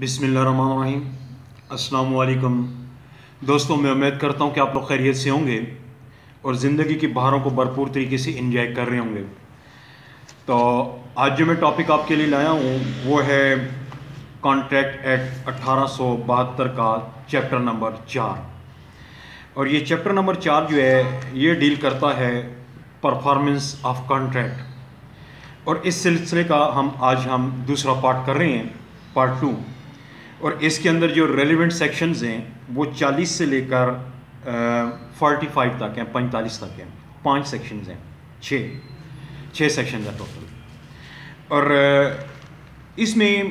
بسم اللہ الرحمن الرحیم۔ السلام علیکم۔ دوستوں، میں امید کرتا ہوں کہ آپ لوگ خیریت سے ہوں گے اور زندگی کی بہاروں کو بھرپور طریقے سے انجوائے کر رہے ہوں گے۔ تو آج جو میں ٹاپک آپ کے لیے لایا ہوں، وہ ہے کانٹریکٹ ایکٹ اٹھارہ سو بہتر کا چیپٹر نمبر چار۔ اور یہ چیپٹر نمبر چار جو ہے، یہ ڈیل کرتا ہے پرفارمنس آف کانٹریکٹ اور اس سلسلے کا ہم، آج ہم دوسرا پارٹ کر رہے ہیں پارٹ ٹو اور اس کے اندر جو ریلیونٹ سیکشنز ہیں، وہ چالیس سے لے کر فورٹی فائیو تک ہیں، پینتالیس تک ہیں۔ پانچ سیکشنز ہیں۔ چھ۔ چھ سیکشنز ہیں ٹوٹل اور اس میں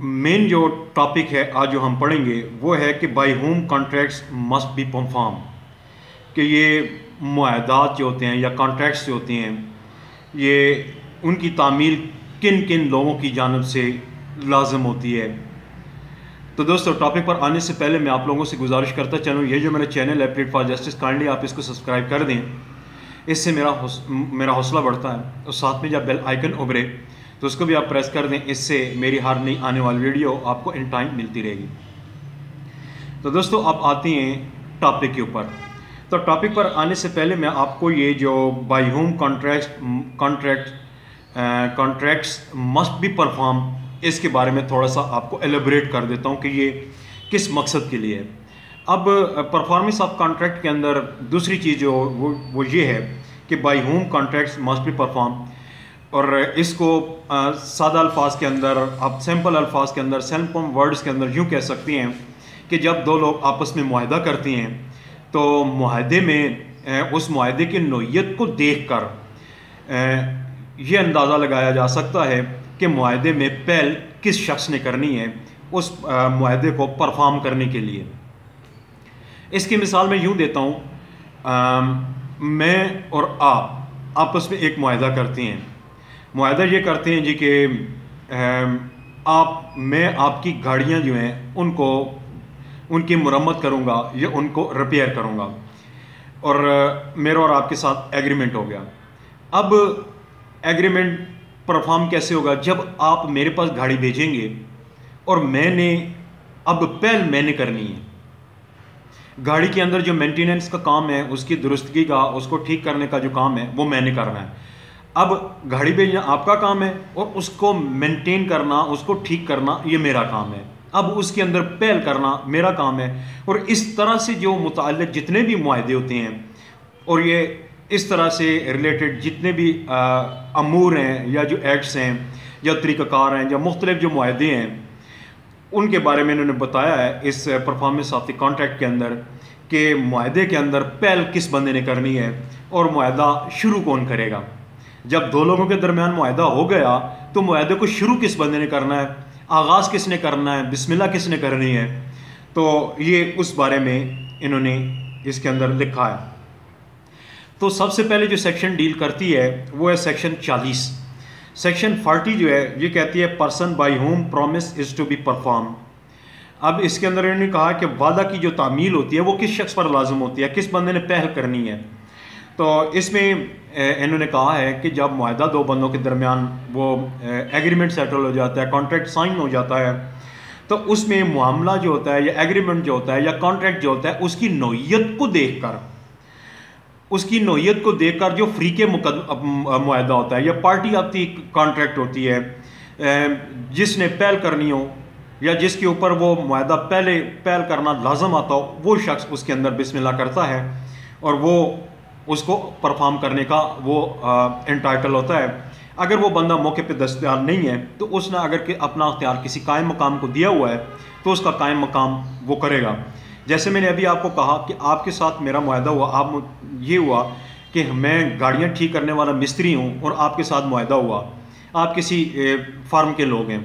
مین جو ٹاپک ہے، آج جو ہم پڑھیں گے، وہ ہے کہ by whom contracts must be perform کہ یہ معاہدات جو ہوتے ہیں یا کانٹریکٹس جو ہوتے ہیں، یہ ان کی تعمیل کن کن لوگوں کی جانب سے لازم ہوتی ہے۔ تو دوستو ٹاپک پر آنے سے پہلے میں آپ لوگوں سے گزارش کرتا چلوں، یہ جو میرا چینل ہے پلیٹ فار جسٹس کائنڈلی آپ اس کو سبسکرائب کر دیں۔ اس سے میرا میرا حوصلہ بڑھتا ہے۔ اور ساتھ میں جب بیل آئیکن ابھرے، تو اس کو بھی آپ پریس کر دیں۔ اس سے میری ہار نہیں آنے والی ویڈیو آپ کو ان ٹائم ملتی رہے گی۔ تو دوستو آپ آتے ہیں ٹاپک کے اوپر۔ تو ٹاپک پر آنے سے پہلے میں آپ کو یہ جو by whom contract contract contracts must be perform اس کے بارے میں تھوڑا سا آپ کو ایلیبریٹ کر دیتا ہوں کہ یہ کس مقصد کے لیے ہے۔ اب پرفارمنس آف کانٹریکٹ کے اندر دوسری چیز جو وہ یہ ہے کہ by whom contracts must be perform اور uh, اس کو uh, سادہ الفاظ کے اندر، آپ سمپل الفاظ کے اندر سیمپل ورڈز کے اندر یوں کہہ سکتی ہیں کہ جب دو لوگ آپس میں معاہدہ کرتی ہیں تو معاہدے میں uh, اس معاہدے کی نوعیت کو دیکھ کر یہ اندازہ لگایا جا سکتا ہے کہ معاہدے میں پہل کس شخص نے کرنی ہے، اس معاہدے کو پرفارم کرنے کے لیے۔ اس کی مثال میں یوں دیتا ہوں میں اور آپ آپس میں ایک معاہدہ کرتے ہیں۔ معاہدہ یہ کرتے ہیں جی کہ آپ، میں آپ کی گاڑیاں جو ہیں، ان کو، ان کی مرمت کروں گا یا ان کو ریپیئر کروں گا۔ اور میرا اور آپ کے ساتھ ایگریمنٹ ہو گیا۔ اب ایگریمنٹ پرفارم کیسے ہوگا؟ جب آپ میرے پاس گاڑی بھیجیں گے اور میں نے اب پہل میں نے کرنی ہے۔ گاڑی کے اندر جو مینٹیننس کا کام ہے، اس کی درستگی کا، اس کو ٹھیک کرنے کا جو کام ہے، وہ میں نے کرنا ہے۔ اب گاڑی بھیجنا آپ کا کام ہے اور اس کو مینٹین کرنا، اس کو ٹھیک کرنا یہ میرا کام ہے۔ اب اس کے اندر پہل کرنا میرا کام ہے۔ اور اس طرح سے جو متعلق جتنے بھی معاہدے ہوتے ہیں، اور یہ اس طرح سے ریلیٹڈ جتنے بھی امور ہیں یا جو ایکٹس ہیں یا طریقہ کار ہیں یا مختلف جو معاہدے ہیں، ان کے بارے میں انہوں نے بتایا ہے اس پرفارمنس آف دی کانٹریکٹ کے اندر کہ معاہدے کے اندر پہل کس بندے نے کرنی ہے اور معاہدہ شروع کون کرے گا۔ جب دو لوگوں کے درمیان معاہدہ ہو گیا تو معاہدے کو شروع کس بندے نے کرنا ہے، آغاز کس نے کرنا ہے بسم اللہ کس نے کرنی ہے، تو یہ اس بارے میں انہوں نے اس کے اندر لکھا ہے۔ تو سب سے پہلے جو سیکشن ڈیل کرتی ہے، وہ ہے سیکشن چالیس۔ سیکشن فارٹی جو ہے، یہ کہتی ہے person by whom promise is to be perform اب اس کے اندر انہوں نے کہا کہ وعدہ کی جو تعمیل ہوتی ہے، وہ کس شخص پر لازم ہوتی ہے؟ کس بندے نے پہل کرنی ہے؟ تو اس میں انہوں نے کہا ہے کہ جب معاہدہ دو بندوں کے درمیان وہ ایگریمنٹ سیٹل ہو جاتا ہے کانٹریکٹ سائن ہو جاتا ہے، تو اس میں معاملہ جو ہوتا ہے یا ایگریمنٹ جو ہوتا ہے یا کانٹریکٹ جو ہوتا ہے، اس کی نوعیت کو دیکھ کر اس کی نوعیت کو دیکھ کر جو فری کے معاہدہ ہوتا ہے یا پارٹی آتی کانٹریکٹ ہوتی ہے جس نے پہل کرنی ہو یا جس کے اوپر وہ معاہدہ پہلے پہل کرنا لازم آتا ہو، وہ شخص اس کے اندر بسم اللہ کرتا ہے اور وہ اس کو پرفارم کرنے کا وہ انٹائٹل ہوتا ہے۔ اگر وہ بندہ موقع پہ دستیاب نہیں ہے، تو اس نے اگر اپنا اختیار کسی قائم مقام کو دیا ہوا ہے، تو اس کا قائم مقام وہ کرے گا۔ جیسے میں نے ابھی آپ کو کہا کہ آپ کے ساتھ میرا معاہدہ ہوا، آپ یہ ہوا کہ میں گاڑیاں ٹھیک کرنے والا مستری ہوں اور آپ کے ساتھ معاہدہ ہوا۔ آپ کسی فارم کے لوگ ہیں۔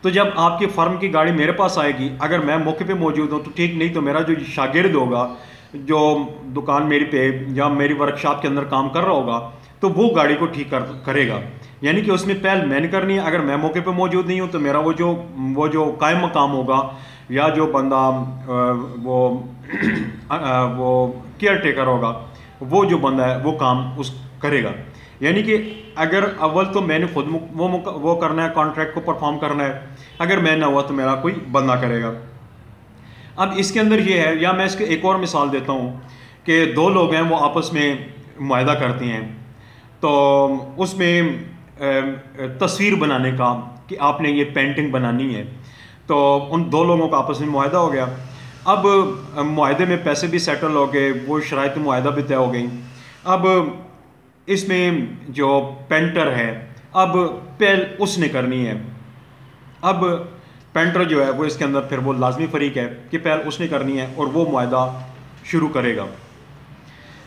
تو جب آپ کی فرم کی گاڑی میرے پاس آئے گی، اگر میں موقع پہ موجود ہوں تو ٹھیک، نہیں تو میرا جو شاگرد ہوگا، جو دکان میری پہ یا میری ورک شاپ کے اندر کام کر رہا ہوگا، تو وہ گاڑی کو ٹھیک کر کرے گا۔ یعنی کہ اس میں پہل میں نے کرنی ہے، اگر میں موقع پہ موجود نہیں ہوں تو میرا وہ جو وہ جو قائم مقام ہوگا یا جو بندہ وہ وہ کیئر ٹیکر ہوگا، وہ جو بندہ ہے، وہ کام اس کرے گا۔ یعنی کہ اگر اول تو میں نے خود وہ وہ کرنا ہے کانٹریکٹ کو پرفارم کرنا ہے۔ اگر میں نہ ہوا تو میرا کوئی بندہ کرے گا۔ اب اس کے اندر یہ ہے، یا میں اس کے ایک اور مثال دیتا ہوں کہ دو لوگ ہیں، وہ آپس میں معاہدہ کرتے ہیں۔ تو اس میں تصویر بنانے کا کہ آپ نے یہ پینٹنگ بنانی ہے۔ تو ان دو لوگوں کا آپس میں معاہدہ ہو گیا۔ اب معاہدے میں پیسے بھی سیٹل ہو گئے، وہ شرائط معاہدہ بھی طے ہو گئی اب، اس میں جو پینٹر ہے، اب پہل اس نے کرنی ہے۔ اب پینٹر جو ہے، وہ اس کے اندر پھر وہ لازمی فریق ہے کہ پہل اس نے کرنی ہے اور وہ معاہدہ شروع کرے گا۔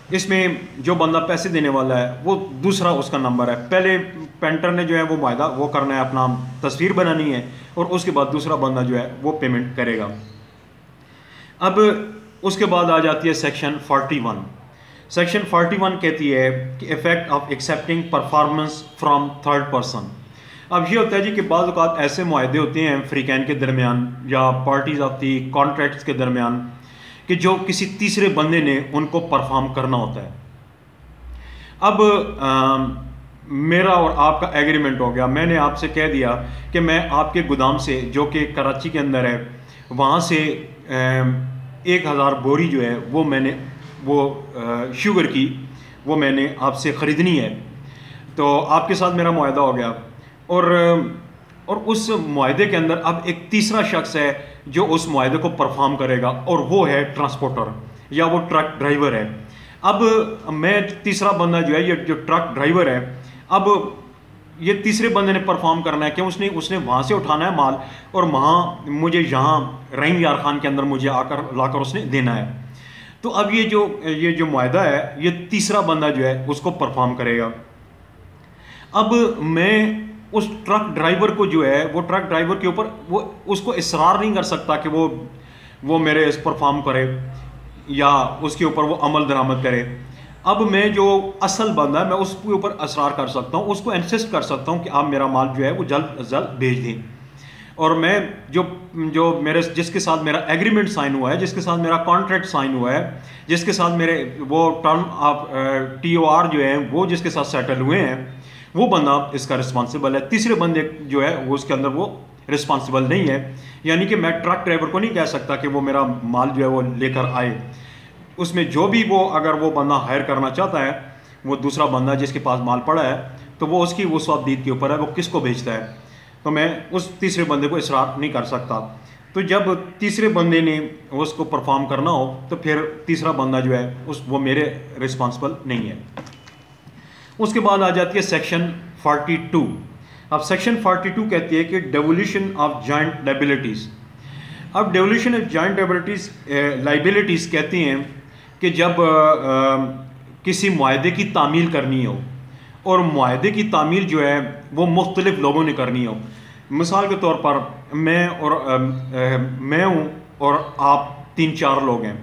اس میں جو بندہ پیسے دینے والا ہے، وہ دوسرا اس کا نمبر ہے۔ پہلے پینٹر نے جو ہے وہ معاہدہ وہ کرنا ہے، اپنا تصویر بنانی ہے اور اس کے بعد دوسرا بندہ جو ہے وہ پیمنٹ کرے گا۔ اب اس کے بعد آ جاتی ہے section forty one section forty one کہتی ہے کہ effect of accepting performance from third person اب یہ ہوتا ہے جی کہ بعض اوقات ایسے معاہدے ہوتے ہیں فریقین کے درمیان یا پارٹیز آف دی کانٹریکٹس کے درمیان کہ جو کسی تیسرے بندے نے ان کو پرفارم کرنا ہوتا ہے۔ اب میرا اور آپ کا ایگریمنٹ ہو گیا۔ میں نے آپ سے کہہ دیا کہ میں آپ کے گودام سے، جو کہ کراچی کے اندر ہے، وہاں سے ایک ہزار بوری جو ہے، وہ میں نے، وہ شوگر کی، وہ میں نے آپ سے خریدنی ہے۔ تو آپ کے ساتھ میرا معاہدہ ہو گیا۔ اور اور اس معاہدے کے اندر اب ایک تیسرا شخص ہے۔ جو اس معاہدے کو پرفارم کرے گا اور وہ ہے ٹرانسپورٹر یا وہ ٹرک ڈرائیور ہے۔ اب میں تیسرا بندہ جو ہے یہ جو ٹرک ڈرائیور ہے، اب یہ تیسرے بندے نے پرفارم کرنا ہے کہ اس نے اس نے وہاں سے اٹھانا ہے مال اور وہاں مجھے یہاں رحیم یار خان کے اندر مجھے آ کر، لا کر اس نے دینا ہے۔ تو اب یہ جو یہ جو معاہدہ ہے، یہ تیسرا بندہ جو ہے اس کو پرفارم کرے گا۔ اب میں اس ٹرک ڈرائیور کو جو ہے، وہ ٹرک ڈرائیور کے اوپر وہ اس کو اصرار نہیں کر سکتا کہ وہ وہ میرے اس پرفارم کرے یا اس کے اوپر وہ عمل درآمد کرے۔ اب میں جو اصل بندہ ہے، میں اس کے اوپر اصرار کر سکتا ہوں، اس کو انسسٹ کر سکتا ہوں کہ آپ میرا مال جو ہے، وہ جلد از جلد بھیج دیں۔ اور میں جو جو میرے، جس کے ساتھ میرا ایگریمنٹ سائن ہوا ہے، جس کے ساتھ میرا کانٹریکٹ سائن ہوا ہے، جس کے ساتھ میرے وہ term of T O R جو ہیں، وہ جس کے ساتھ سیٹل ہوئے ہیں وہ بندہ اس کا رسپانسبل ہے۔ تیسرے بندے جو ہے، وہ اس کے اندر وہ رسپانسبل نہیں ہے۔ یعنی کہ میں ٹرک ڈرائیور کو نہیں کہہ سکتا کہ وہ میرا مال جو ہے وہ لے کر آئے۔ اس میں جو بھی وہ، اگر وہ بندہ ہائر کرنا چاہتا ہے، وہ دوسرا بندہ جس کے پاس مال پڑا ہے، تو وہ اس کی وہ سواب دید کے اوپر ہے، وہ کس کو بھیجتا ہے؟ تو میں اس تیسرے بندے کو اصرار نہیں کر سکتا۔ تو جب تیسرے بندے نے اس کو پرفارم کرنا ہو، تو پھر تیسرا بندہ جو ہے، اس وہ میرے رسپانسبل نہیں ہے۔ اس کے بعد آ جاتی ہے سیکشن فورٹی ٹو اب سیکشن فورٹی ٹو کہتی ہے کہ ڈیولیوشن آف جوائنٹ لائبلٹیز اب devolution of joint liabilities liabilities کہتی ہیں کہ جب کسی معاہدے کی تعمیل کرنی ہو اور معاہدے کی تعمیل جو ہے وہ مختلف لوگوں نے کرنی ہو. مثال کے طور پر میں اور میں ہوں اور آپ تین چار لوگ ہیں.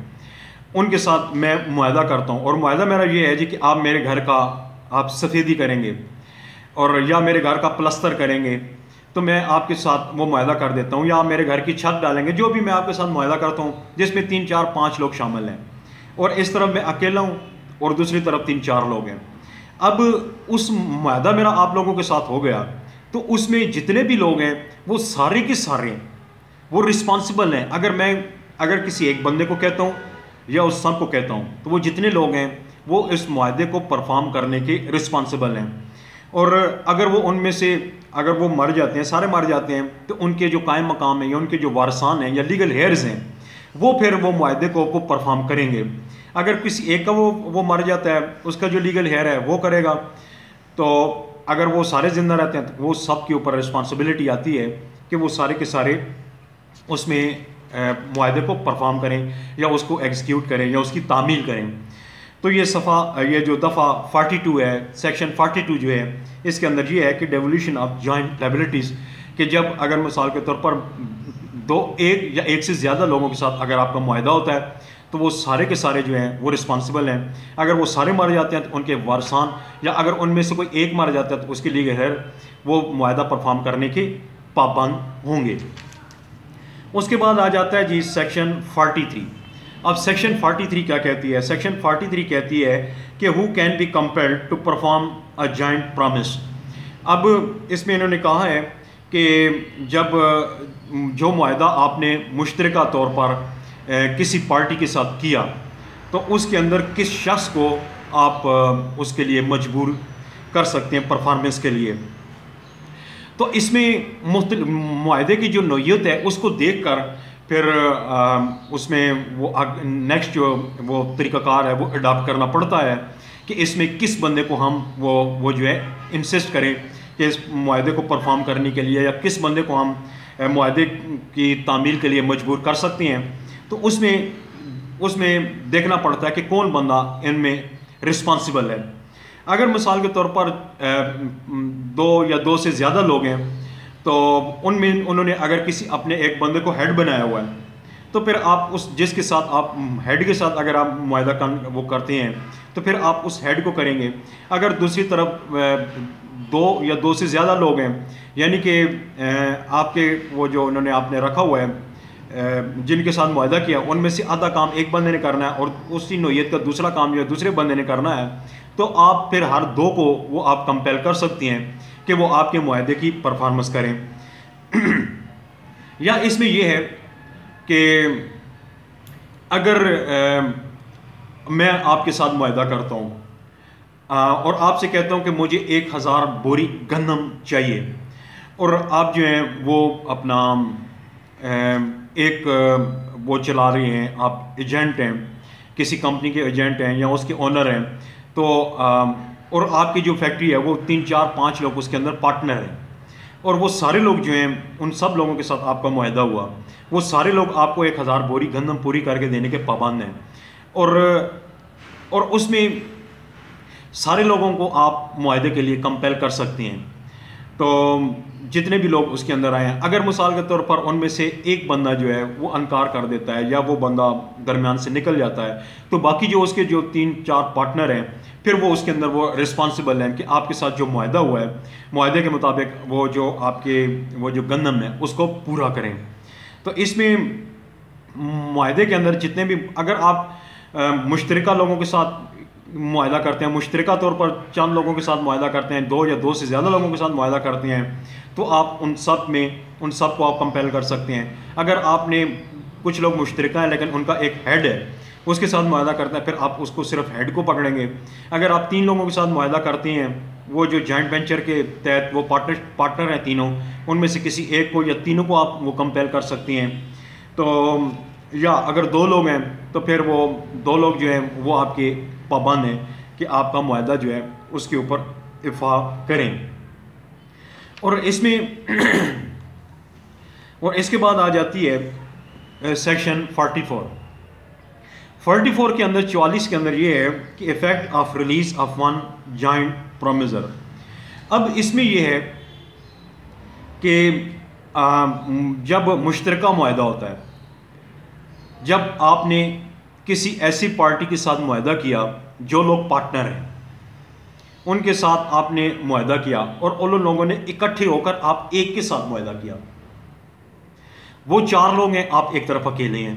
ان کے ساتھ میں معاہدہ کرتا ہوں اور معاہدہ میرا یہ ہے جی کہ آپ میرے گھر کا آپ سفیدی کریں گے اور یا میرے گھر کا پلستر کریں گے، تو میں آپ کے ساتھ وہ معاہدہ کر دیتا ہوں، یا آپ میرے گھر کی چھت ڈالیں گے، جو بھی میں آپ کے ساتھ معاہدہ کرتا ہوں، جس میں تین چار پانچ لوگ شامل ہیں۔ اور اس طرف میں اکیلا ہوں اور دوسری طرف تین چار لوگ ہیں۔ اب اس معاہدہ میرا آپ لوگوں کے ساتھ ہو گیا، تو اس میں جتنے بھی لوگ ہیں، وہ سارے کے سارے وہ رسپانسبل ہیں۔ اگر میں، اگر کسی ایک بندے کو کہتا ہوں یا اس سب کو کہتا ہوں، تو وہ جتنے لوگ ہیں وہ اس معاہدے کو پرفارم کرنے کے رسپانسبل ہیں۔ اور اگر وہ ان میں سے اگر وہ مر جاتے ہیں، سارے مر جاتے ہیں، تو ان کے جو قائم مقام ہیں یا ان کے جو وارثان ہیں یا لیگل ہیئرز ہیں، وہ پھر وہ معاہدے کو وہ پرفارم کریں گے۔ اگر کسی ایک کا وہ وہ مر جاتا ہے، اس کا جو لیگل ہیئر ہے، وہ کرے گا۔ تو اگر وہ سارے زندہ رہتے ہیں تو وہ سب کے اوپر رسپانسبلٹی آتی ہے کہ وہ سارے کے سارے اس میں معاہدے کو پرفارم کریں یا اس کو ایگزیکیوٹ کریں یا اس کی تعمیل کریں۔ تو یہ صفحہ، یہ جو دفعہ فارٹی ٹو ہے سیکشن فارٹی ٹو جو ہے، اس کے اندر یہ ہے کہ ڈیولیوشن آف جوائنٹ لائبلٹیز کہ جب اگر مثال کے طور پر دو، ایک یا ایک سے زیادہ لوگوں کے ساتھ اگر آپ کا معاہدہ ہوتا ہے، تو وہ سارے کے سارے جو ہیں، وہ رسپانسبل ہیں۔ اگر وہ سارے مر جاتے ہیں، تو ان کے وارثان، یا اگر ان میں سے کوئی ایک مر جاتا ہے، تو اس کے لیے غیر وہ معاہدہ پرفارم کرنے کے پابند ہوں گے۔ اس کے بعد آ جاتا ہے جی سیکشن فارٹی تھری اب سیکشن فورٹی تھری کیا کہتی ہے؟ سیکشن فورٹی تھری کہتی ہے کہ who can be compelled to perform a joint promise اب اس میں انہوں نے کہا ہے کہ جب جو معاہدہ آپ نے مشترکہ طور پر کسی پارٹی کے ساتھ کیا، تو اس کے اندر کس شخص کو آپ اس کے لیے مجبور کر سکتے ہیں پرفارمنس کے لیے؟ تو اس میں مختلف، معاہدے کی جو نوعیت ہے، اس کو دیکھ کر پھر اس میں وہ نیکسٹ جو وہ طریقہ کار ہے، وہ اڈاپٹ کرنا پڑتا ہے کہ اس میں کس بندے کو ہم وہ وہ جو ہے انسسٹ کریں کہ اس معاہدے کو پرفارم کرنے کے لیے یا کس بندے کو ہم معاہدے کی تعمیل کے لیے مجبور کر سکتے ہیں۔ تو اس میں اس میں دیکھنا پڑتا ہے کہ کون بندہ ان میں رسپانسبل ہے۔ اگر مثال کے طور پر دو یا دو سے زیادہ لوگ ہیں تو ان میں انہوں نے اگر کسی اپنے ایک بندے کو ہیڈ بنایا ہوا ہے، تو پھر آپ اس جس کے ساتھ آپ ہیڈ کے ساتھ اگر آپ معاہدہ وہ کرتے ہیں، تو پھر آپ اس ہیڈ کو کریں گے۔ اگر دوسری طرف دو یا دو سے زیادہ لوگ ہیں یعنی کہ آپ کے وہ جو انہوں نے آپ نے رکھا ہوا ہے جن کے ساتھ معاہدہ کیا، ان میں سے آدھا کام ایک بندے نے کرنا ہے اور اسی نوعیت کا دوسرا کام جو ہے دوسرے بندے نے کرنا ہے، تو آپ پھر ہر دو کو وہ آپ کمپیل کر سکتی ہیں۔ کہ وہ آپ کے معاہدے کی پرفارمنس کریں۔ یا اس میں یہ ہے کہ اگر میں آپ کے ساتھ معاہدہ کرتا ہوں اور آپ سے کہتا ہوں کہ مجھے ایک ہزار بوری گندم چاہیے، اور آپ جو ہیں وہ اپنا ایک وہ چلا رہے ہیں، آپ ایجنٹ ہیں، کسی کمپنی کے ایجنٹ ہیں یا اس کے اونر ہیں، تو اور آپ کی جو فیکٹری ہے وہ تین، چار، پانچ لوگ اس کے اندر پارٹنر ہیں۔ اور وہ سارے لوگ جو ہیں، ان سب لوگوں کے ساتھ آپ کا معاہدہ ہوا۔ وہ سارے لوگ آپ کو ایک ہزار بوری گندم پوری کر کے دینے کے پابند ہیں۔ اور اور اس میں سارے لوگوں کو آپ معاہدے کے لیے کمپیل کر سکتے ہیں۔ تو جتنے بھی لوگ اس کے اندر آئے ہیں، اگر مثال کے طور پر ان میں سے ایک بندہ جو ہے، وہ انکار کر دیتا ہے یا وہ بندہ درمیان سے نکل جاتا ہے، تو باقی جو اس کے جو تین، چار پارٹنر ہیں پھر وہ اس کے اندر وہ رسپانسبل ہیں کہ آپ کے ساتھ جو معاہدہ ہوا ہے، معاہدے کے مطابق وہ جو آپ کے، وہ جو گندم ہے، اس کو پورا کریں۔ تو اس میں معاہدے کے اندر جتنے بھی، اگر آپ مشترکہ لوگوں کے ساتھ معاہدہ کرتے ہیں، مشترکہ طور پر چند لوگوں کے ساتھ معاہدہ کرتے ہیں، دو یا دو سے زیادہ لوگوں کے ساتھ معاہدہ کرتے ہیں، تو آپ ان سب میں، ان سب کو آپ کمپیل کر سکتے ہیں۔ اگر آپ نے، کچھ لوگ مشترکہ ہیں لیکن ان کا ایک ہیڈ ہے اس کے ساتھ معاہدہ کرتے ہیں پھر آپ اس کو صرف ہیڈ کو پکڑیں گے۔ اگر آپ تین لوگوں کے ساتھ معاہدہ کرتے ہیں، وہ جو جوائنٹ وینچر کے تحت وہ پارٹنر پارٹنر ہیں تینوں، ان میں سے کسی ایک کو یا تینوں کو آپ وہ کمپیل کر سکتے ہیں۔ تو، یا اگر دو لوگ ہیں، تو پھر وہ دو لوگ جو ہیں، وہ آپ کے پابند ہیں کہ آپ کا معاہدہ جو ہے، اس کے اوپر افا کریں۔ اور اس میں اور اس کے بعد آ جاتی ہے section forty four forty four کے اندر، چوالیس کے اندر یہ ہے کہ effect of release of one joint promisor اب اس میں یہ ہے کہ جب مشترکہ معاہدہ ہوتا ہے، جب آپ نے کسی ایسی پارٹی کے ساتھ معاہدہ کیا جو لوگ پارٹنر ہیں، ان کے ساتھ آپ نے معاہدہ کیا اور ان لوگوں نے اکٹھے ہو کر آپ ایک کے ساتھ معاہدہ کیا۔ وہ چار لوگ ہیں، آپ ایک طرف اکیلے ہیں۔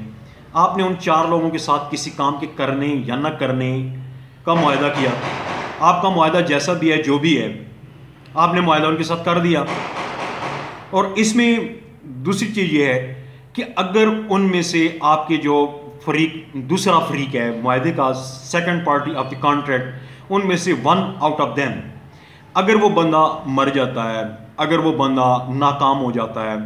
آپ نے ان چار لوگوں کے ساتھ کسی کام کے کرنے یا نہ کرنے کا معاہدہ کیا؟ آپ کا معاہدہ جیسا بھی ہے، جو بھی ہے، آپ نے معاہدہ ان کے ساتھ کر دیا۔ اور اس میں دوسری چیز یہ ہے کہ اگر ان میں سے آپ کے جو فریق، دوسرا فریق ہے، معاہدے کا second party of the contract ان میں سے ون آؤٹ آف دیم اگر وہ بندہ مر جاتا ہے، اگر وہ بندہ ناکام ہو جاتا ہے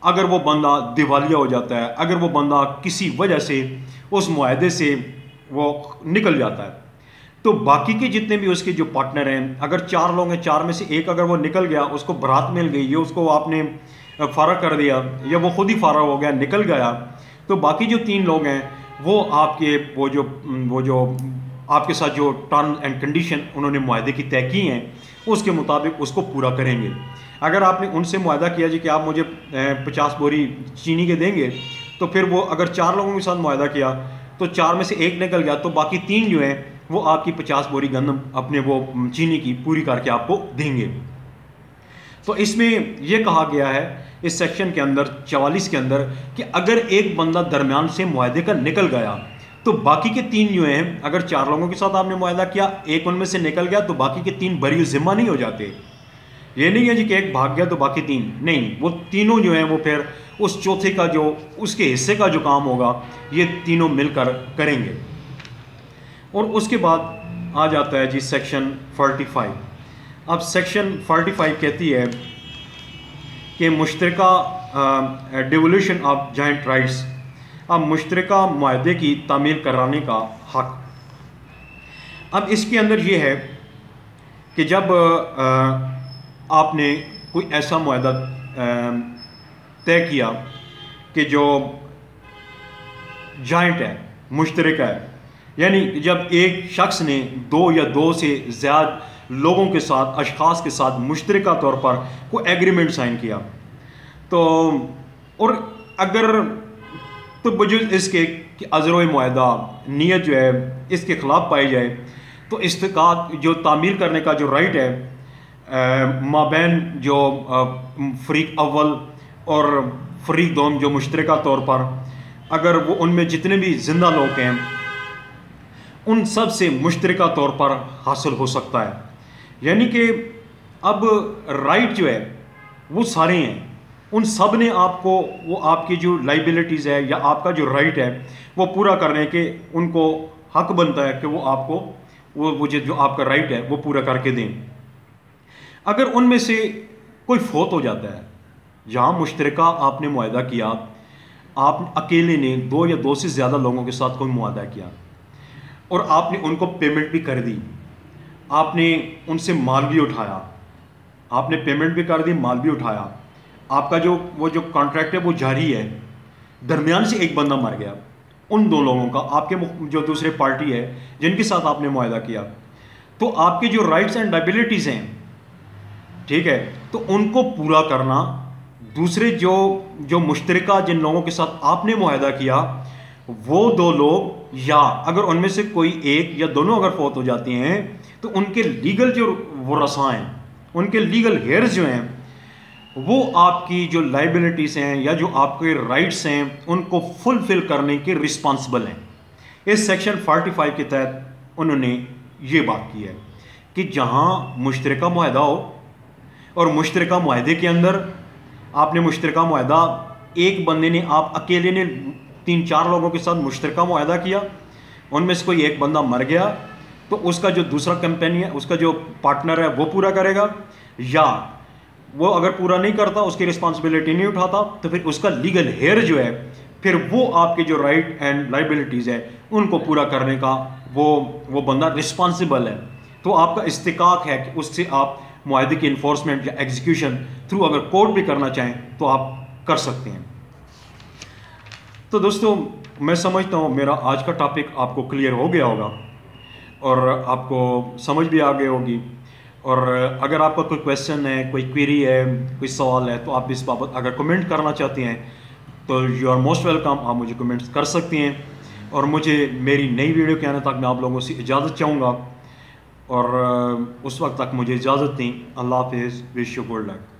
اگر وہ بندہ دیوالیہ ہو جاتا ہے، اگر وہ بندہ کسی وجہ سے، اس معاہدے سے وہ نکل جاتا ہے۔ تو باقی کے جتنے بھی اس کے جو پارٹنر ہیں، اگر چار لوگ ہیں، چار میں سے ایک اگر وہ نکل گیا، اس کو برات مل گئی یا اس کو آپ نے فارغ کر دیا، یا وہ خود ہی فارغ ہو گیا، نکل گیا، تو باقی جو تین لوگ ہیں، وہ آپ کے، وہ جو وہ جو آپ کے ساتھ جو ٹرم اینڈ کنڈیشن انہوں نے معاہدے کی طے کی ہیں اس کے مطابق اس کو پورا کریں گے۔ اگر آپ نے ان سے معاہدہ کیا جی کہ آپ مجھے پچاس بوری چینی کے دیں گے، تو پھر وہ اگر چار لوگوں کے ساتھ معاہدہ کیا، تو چار میں سے ایک نکل گیا، تو باقی تین جو ہیں، وہ آپ کی پچاس بوری گندم اپنے وہ چینی کی پوری کر کے آپ کو دیں گے۔ تو اس میں یہ کہا گیا ہے، اس سیکشن کے اندر چوالیس کے اندر کہ اگر ایک بندہ درمیان سے معاہدے کا نکل گیا تو باقی کے تین جو ہیں، اگر چار لوگوں کے ساتھ آپ نے معاہدہ کیا، ایک ان میں سے نکل گیا، تو باقی کے تین بری ذمہ نہیں ہو جاتے۔ یہ نہیں ہے جی کہ ایک بھاگ گیا تو باقی تین۔ نہیں، وہ تینوں جو ہیں، وہ پھر اس چوتھے کا جو، اس کے حصے کا جو کام ہوگا، یہ تینوں مل کر کریں گے۔ اور اس کے بعد آ جاتا ہے جی سیکشن فورٹی فائیو۔ اب سیکشن فورٹی فائیو کہتی ہے کہ مشترکہ ڈیولیوشن آف جوائنٹ رائٹس۔ اب مشترکہ معاہدے کی تعمیل کرانے کا حق۔ اب اس کے اندر یہ ہے کہ جب آپ نے کوئی ایسا معاہدہ طے کیا کہ جو جوائنٹ ہے، مشترکہ ہے یعنی جب ایک شخص نے دو یا دو سے زیادہ لوگوں کے ساتھ، اشخاص کے ساتھ مشترکہ طور پر کوئی ایگریمنٹ سائن کیا، تو اور اگر تو بجز اس کے کہ و معاہدہ، نیت جو ہے، اس کے خلاف پائی جائے۔ تو استقاط جو تعمیر کرنے کا جو رائٹ ہے مابین جو فریق اول اور فریق دوم جو مشترکہ طور پر، اگر وہ ان میں جتنے بھی زندہ لوگ ہیں، ان سب سے مشترکہ طور پر حاصل ہو سکتا ہے۔ یعنی کہ اب رائٹ جو ہے، وہ سارے ہیں۔ ان سب نے آپ کو وہ آپ کی جو لائبلٹیز ہے یا آپ کا جو رائٹ ہے وہ پورا کرنے کے ان کو حق بنتا ہے کہ وہ آپ کو وہ جو آپ کا رائٹ ہے وہ پورا کر کے دیں۔ اگر ان میں سے کوئی فوت ہو جاتا ہے جہاں مشترکہ آپ نے معاہدہ کیا، آپ اکیلے نے دو یا دو سے زیادہ لوگوں کے ساتھ کوئی معاہدہ کیا اور آپ نے ان کو پیمنٹ بھی کر دی، آپ نے ان سے مال بھی اٹھایا، آپ نے پیمنٹ بھی کر دی، مال بھی اٹھایا آپ کا جو وہ جو کانٹریکٹ ہے وہ جاری ہے، درمیان سے ایک بندہ مر گیا۔ ان دو لوگوں کا، آپ کے جو دوسرے پارٹی ہے، جن کے ساتھ آپ نے معاہدہ کیا۔ تو آپ کے جو رائٹس اینڈ ڈائبلٹیز ہیں، ٹھیک ہے، تو ان کو پورا کرنا، دوسرے جو جو مشترکہ جن لوگوں کے ساتھ آپ نے معاہدہ کیا، وہ دو لوگ، یا اگر ان میں سے کوئی ایک یا دونوں اگر فوت ہو جاتے ہیں، تو ان کے لیگل جو وہ رساں ہیں، ان کے لیگل ہیئرز جو ہیں وہ آپ کی جو لائبلٹیز ہیں یا جو آپ کے رائٹس ہیں، ان کو فلفل کرنے کے رسپانسبل ہیں. اس سیکشن فورٹی فائیو کے تحت انہوں نے یہ بات کی ہے کہ جہاں مشترکہ معاہدہ ہو اور مشترکہ معاہدے کے اندر آپ نے مشترکہ معاہدہ، ایک بندے نے آپ اکیلے نے تین چار لوگوں کے ساتھ مشترکہ معاہدہ کیا، ان میں سے کوئی ایک بندہ مر گیا تو اس کا جو دوسرا کمپنی ہے، اس کا جو پارٹنر ہے وہ پورا کرے گا یا وہ اگر پورا نہیں کرتا، اس کی رسپانسبلٹی نہیں اٹھاتا، تو پھر اس کا لیگل ہیئر جو ہے، پھر وہ آپ کے جو رائٹ اینڈ لائبلٹیز ہے، ان کو پورا کرنے کا وہ وہ بندہ رسپانسبل ہے۔ تو آپ کا استقاق ہے کہ اس سے آپ معاہدے کی انفورسمنٹ یا ایگزیکیوشن تھرو اگر کورٹ بھی کرنا چاہیں، تو آپ کر سکتے ہیں۔ تو دوستوں میں سمجھتا ہوں میرا آج کا ٹاپک آپ کو کلیئر ہو گیا ہوگا اور آپ کو سمجھ بھی آگے ہوگی۔ اور اگر آپ کا کوئی کویشچن ہے، کوئی کوئری ہے، کوئی سوال ہے، تو آپ اس بابت اگر کمنٹ کرنا چاہتے ہیں، تو یو آر موسٹ ویلکم آپ مجھے کمنٹس کر سکتے ہیں اور مجھے میری نئی ویڈیو کے آنے تک میں آپ لوگوں سے اجازت چاہوں گا اور اس وقت تک مجھے اجازت دیں۔ اللہ حافظ وش یو گڈ لک